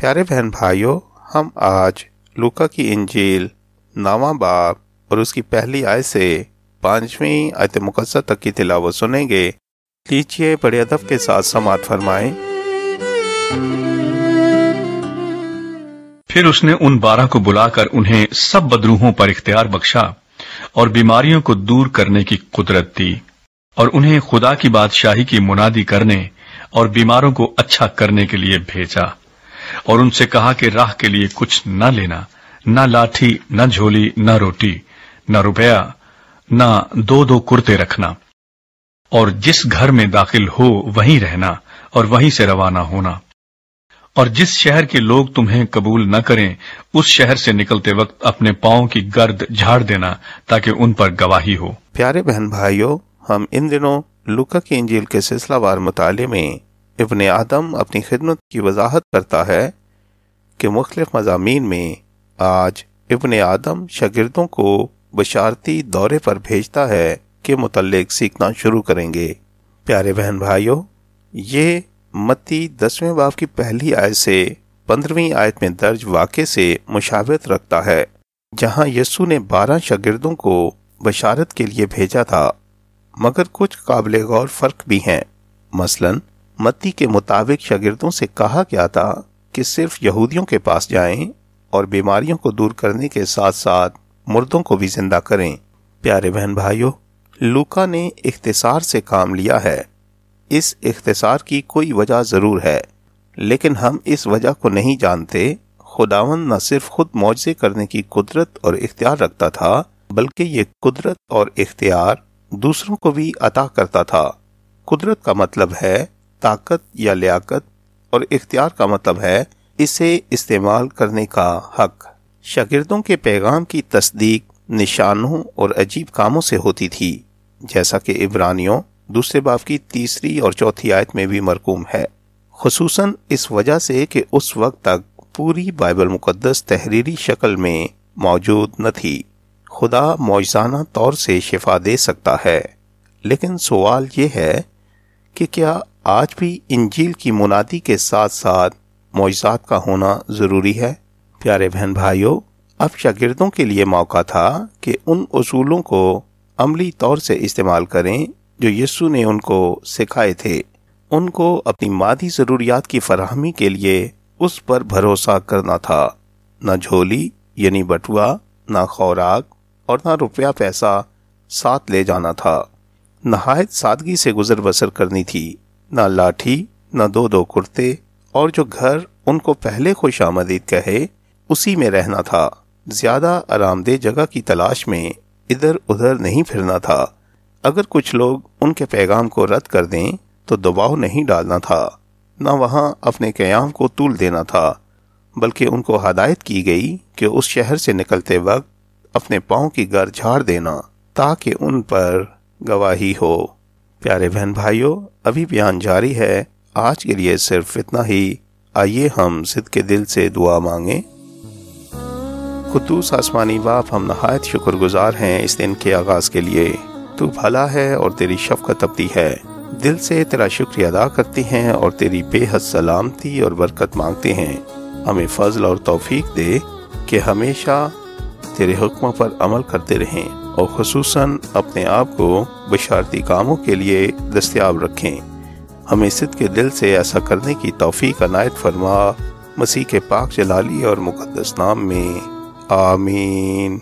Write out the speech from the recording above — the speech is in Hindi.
प्यारे बहन भाइयों, हम आज लूका की इंजील, नावा बाब और उसकी पहली आय से पांचवी आयत मुकदसा तक की तिलावत सुनेंगे। लीजिए बड़े अदब के साथ समात फरमाए। फिर उसने उन बारह को बुलाकर उन्हें सब बदरूहों पर इख्तियार बख्शा और बीमारियों को दूर करने की कुदरत दी और उन्हें खुदा की बादशाही की मुनादी करने और बीमारों को अच्छा करने के लिए भेजा। और उनसे कहा कि राह के लिए कुछ न लेना, न लाठी, न झोली, न रोटी, न रुपया, न दो दो कुर्ते रखना। और जिस घर में दाखिल हो वहीं रहना और वहीं से रवाना होना। और जिस शहर के लोग तुम्हें कबूल न करें, उस शहर से निकलते वक्त अपने पाओ की गर्द झाड़ देना ताकि उन पर गवाही हो। प्यारे बहन भाइयों, हम इन दिनों लुका की इंजील के सिलसिलावार मुताले में इबन आदम अपनी खिदमत की वजाहत करता है कि मुख्तलिफ़ मजामी में आज इबन आदम शागिर्दों को बशारती दौरे पर भेजता है के मुतलक सीखना शुरू करेंगे। प्यारे बहन भाइयों, ये मत्ती दसवें बाब की पहली आयत से पंद्रहवीं आयत में दर्ज वाक़े से मुशावत रखता है, जहाँ यस्सु ने बारह शागिर्दों को बशारत के लिए भेजा था, मगर कुछ काबिल गौर फ़र्क भी हैं। मसलन मत्ती के मुताबिक शागिर्दों से कहा गया था कि सिर्फ़ यहूदियों के पास जाएँ और बीमारियों को दूर करने के साथ साथ मुर्दों को भी ज़िंदा करें। प्यारे बहन भाइयों, लूका ने इख्तिसार से काम लिया है। इस इख्तिसार की कोई वजह ज़रूर है, लेकिन हम इस वजह को नहीं जानते। खुदावन न सिर्फ़ खुद मुआवजे करने की कुदरत और इख्तियार रखता था, बल्कि ये कुदरत और इख्तियार दूसरों को भी अता करता था। कुदरत का मतलब है ताकत या लियाकत और इख्तियार का मतलब है इसे इस्तेमाल करने का हक। शागिर्दों के पैगाम की तस्दीक निशानों और अजीब कामों से होती थी, जैसा कि इब्रानियों दूसरे बाप की तीसरी और चौथी आयत में भी मरकूम है। खसूसन इस वजह से कि उस वक्त तक पूरी बाइबल मुकद्दस तहरीरी शक्ल में मौजूद न थी। खुदा मौजाना तौर से शिफा दे सकता है, लेकिन सवाल यह है कि क्या आज भी इंजील की मुनादी के साथ साथ मोजात का होना ज़रूरी है। प्यारे बहन भाइयों, अब शागिर्दों के लिए मौका था कि उन असूलों को अमली तौर से इस्तेमाल करें जो यीशु ने उनको सिखाए थे। उनको अपनी मादी ज़रूरियात की फराहमी के लिए उस पर भरोसा करना था। न झोली, यानी बटुआ, न खुराक और न रुपया पैसा साथ ले जाना था। नहायत सादगी से गुजर बसर करनी थी। न लाठी, न दो दो कुर्ते, और जो घर उनको पहले खुश आमदीद कहे, उसी में रहना था। ज़्यादा आरामदेह जगह की तलाश में इधर उधर नहीं फिरना था। अगर कुछ लोग उनके पैगाम को रद्द कर दें तो दबाव नहीं डालना था। न वहाँ अपने क्याम को तूल देना था, बल्कि उनको हदायत की गई कि उस शहर से निकलते वक्त अपने पाँव की घर झाड़ देना, ताकि उन पर गवाही हो। प्यारे बहन भाइयों, अभी बयान जारी है। आज के लिए सिर्फ़ इतना ही। आइए हम सिद्ध के दिल से दुआ मांगे। कुतूस आसमानी बाप, हम नहायत शुक्रगुजार हैं इस दिन के आगाज़ के लिए। तू भला है और तेरी शफकत अपती है। दिल से तेरा शुक्रिया अदा करते हैं और तेरी बेहद सलामती और बरकत मांगते हैं। हमें फजल और तौफीक दे कि हमेशा तेरे हुक्मों पर अमल करते रहें। और खसूस अपने आप को बशारती कामों के लिए दस्तियाब रखें। हमें सिद्ध के दिल से ऐसा करने की तोफ़ी का नायत फरमा। मसीह के पाक जलाली और मुकदस नाम में आमीन।